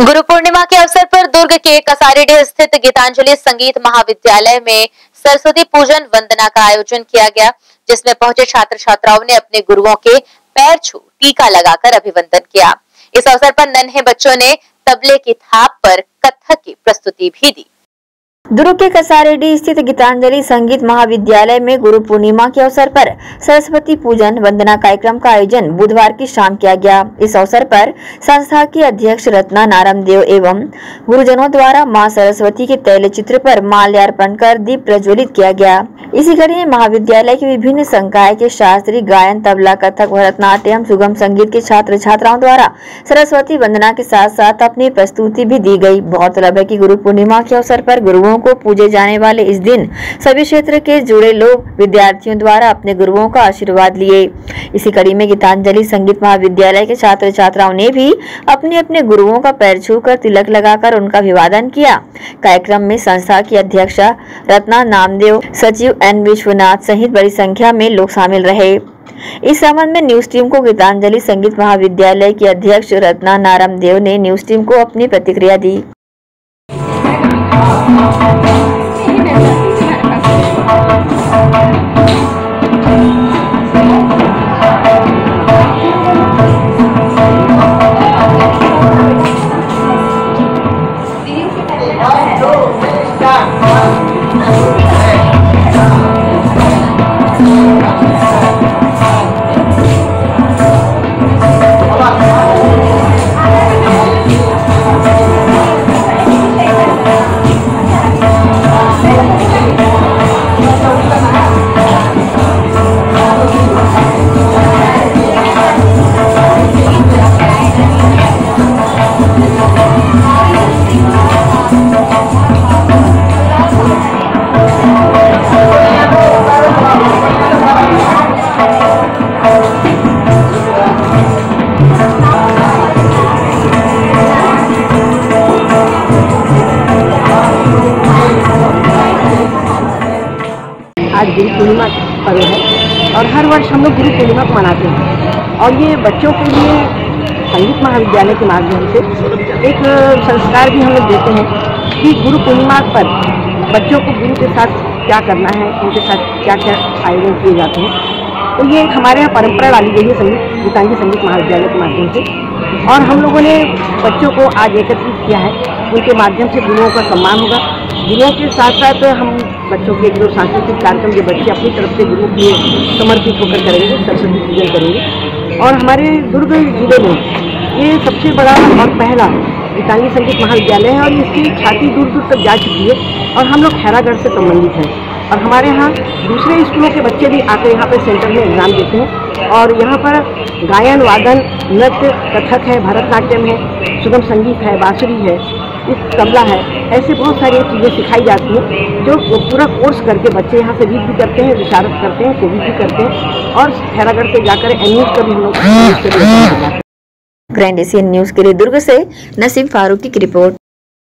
गुरु पूर्णिमा के अवसर पर दुर्ग के कसारीडीह स्थित गीतांजलि संगीत महाविद्यालय में सरस्वती पूजन वंदना का आयोजन किया गया, जिसमें पहुँचे छात्र छात्राओं ने अपने गुरुओं के पैर छू, टीका लगाकर अभिवंदन किया। इस अवसर पर नन्हे बच्चों ने तबले की थाप पर कथक की प्रस्तुति भी दी। दुर्ग के कसारेडी स्थित गीतांजलि संगीत महाविद्यालय में गुरु पूर्णिमा के अवसर पर सरस्वती पूजन वंदना कार्यक्रम का आयोजन बुधवार की शाम किया गया। इस अवसर पर संस्था की अध्यक्ष रत्ना नारायण देव एवं गुरुजनों द्वारा माँ सरस्वती के तैल चित्र पर माल्यार्पण कर दीप प्रज्वलित किया गया। इसी कड़ी में महाविद्यालय के विभिन्न संकाय के शास्त्री, गायन, तबला कथक भरतनाट्यम सुगम संगीत के छात्र छात्राओं द्वारा सरस्वती वंदना के साथ साथ अपनी प्रस्तुति भी दी गई। गौरतलब है की गुरु पूर्णिमा के अवसर पर गुरुओं को पूजे जाने वाले इस दिन सभी क्षेत्र के जुड़े लोग विद्यार्थियों द्वारा अपने गुरुओं का आशीर्वाद लिए। इसी कड़ी में गीतांजलि संगीत महाविद्यालय के छात्र छात्राओं ने भी अपने अपने गुरुओं का पैर छूकर तिलक लगाकर उनका अभिवादन किया। कार्यक्रम में संस्था की अध्यक्षा रत्ना नामदेव, सचिव एन विश्वनाथ सहित बड़ी संख्या में लोग शामिल रहे। इस संबंध में न्यूज़ टीम को गीतांजलि संगीत महाविद्यालय की अध्यक्ष रत्ना नारायण देव ने न्यूज़ टीम को अपनी प्रतिक्रिया दी। Thank you. आज गुरु पूर्णिमा पर्व है और हर वर्ष हम लोग गुरु पूर्णिमा को मनाते हैं। और ये बच्चों के लिए संगीत महाविद्यालय के माध्यम से एक संस्कार भी हम लोग देते हैं कि गुरु पूर्णिमा पर बच्चों को गुरु के साथ क्या करना है, उनके साथ क्या क्या आयोजन किए जाते हैं। तो ये एक हमारे यहाँ परंपरा डाली गई है संगीत, गीतांजलि संगीत महाविद्यालय के माध्यम से। और हम लोगों ने बच्चों को आज एकत्रित किया है। उनके माध्यम से गुरुओं का सम्मान होगा। गुरुओं के साथ साथ हम बच्चों के जो सांस्कृतिक कार्यक्रम के बच्चे अपनी तरफ़ से गुरु के समर्पित होकर करेंगे, सरस्वती पूजन करेंगे। और हमारे दुर्ग ज़िले में ये सबसे बड़ा और पहला गीतांगी संगीत महाविद्यालय है और इसकी छाती दूर दूर तक जा चुकी है और हम लोग खैरागढ़ से संबंधित हैं। और हमारे यहाँ दूसरे स्कूलों के बच्चे भी आकर यहाँ पर सेंटर में एग्ज़ाम देते हैं। और यहाँ पर गायन, वादन, नृत्य, कथक है, भरतनाट्यम है, सुगम संगीत है, बाँसुरी है तबला है। ऐसे बहुत सारी चीज़ें सिखाई जाती हैं जो पूरा कोर्स करके बच्चे यहाँ से रीड भी करते हैं विशारत करते हैं कोविड भी करते हैं और खैरागढ़ से जाकर एन का भी हम लोग ग्रैंड एशियन न्यूज़ के लिए दुर्ग से नसीम फारूकी की रिपोर्ट।